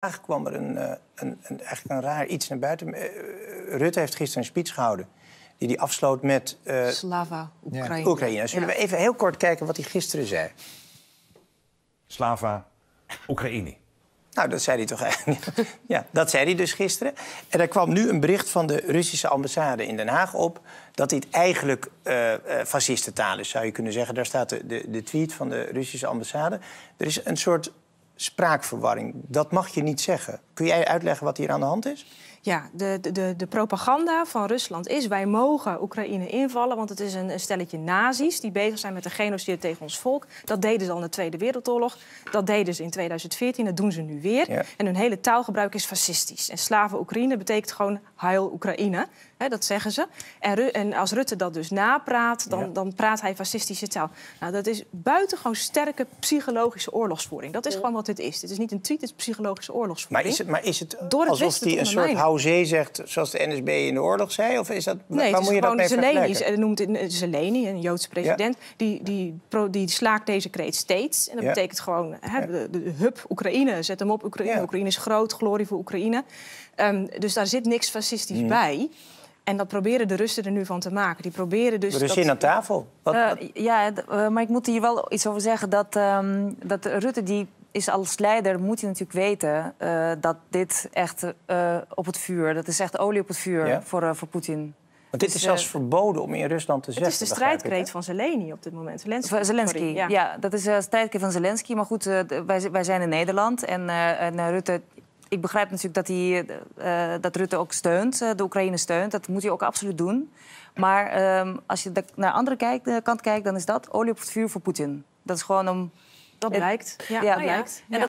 Vandaag kwam er een, eh, een, een, eigenlijk een raar iets naar buiten. Eh, Rutte heeft gisteren een speech gehouden die hij afsloot met uh, Slava, Oekraïne. Oekraïne. Zullen we even heel kort kijken wat hij gisteren zei? Slava, Oekraïne. Nou, dat zei hij toch eigenlijk. ja, dat zei hij dus gisteren. En er kwam nu een bericht van de Russische ambassade in Den Haag op... dat dit eigenlijk uh, uh, fascistentaal is, zou je kunnen zeggen. Daar staat de, de, de tweet van de Russische ambassade. Er is een soort spraakverwarring. Dat mag je niet zeggen. Kun jij uitleggen wat hier aan de hand is? Ja, de, de, de propaganda van Rusland is... wij mogen Oekraïne invallen, want het is een, een stelletje nazi's... die bezig zijn met de genocide tegen ons volk. Dat deden ze al in de Tweede Wereldoorlog. Dat deden ze in 2014, dat doen ze nu weer. Ja. En hun hele taalgebruik is fascistisch. En slaven Oekraïne betekent gewoon heil Oekraïne. He, dat zeggen ze. En, en, als Rutte dat dus napraat, dan, ja. dan praat hij fascistische taal. Nou, dat is buitengewoon sterke psychologische oorlogsvoering. Dat is gewoon wat dit is. Dit is niet een tweet, het is psychologische oorlogsvoering. Maar is het, maar is het Door het alsof hij een soort zegt, zoals de NSB in de oorlog zei? Of is dat, nee, waar moet je dat mee Hij noemt het Zeleny, een Joodse president. Ja. Die, die, pro, die slaakt deze kreet steeds. En dat ja. betekent gewoon, he, de, de, hub Oekraïne, zet hem op Oekraïne. Oekraïne is groot, glorie voor Oekraïne. Um, dus daar zit niks fascistisch mm. bij. En dat proberen de Russen er nu van te maken. Die proberen dus. De Russen dat... aan tafel. Wat, uh, ja, uh, maar ik moet hier wel iets over zeggen. Dat, um, dat Rutte die is als leider, moet hij natuurlijk weten uh, dat dit echt op het vuur, dat is echt olie op het vuur ja? voor, voor Poetin. Want dit is zelfs verboden om in Rusland te zeggen. Het is de strijdkreet van Zelensky op dit moment. Zelensky, Zelensky ja. ja. dat is de strijdkreet van Zelensky. Maar goed, wij, wij zijn in Nederland en, en Rutte ik begrijp natuurlijk dat, hij, uh, dat Rutte ook steunt, uh, de Oekraïne steunt. Dat moet hij ook absoluut doen. Maar um, als je naar de andere kijk, de kant kijkt, dan is dat olie op het vuur voor Poetin. Dat is gewoon om... Dat blijkt. Ja, ja. dat blijkt. En dat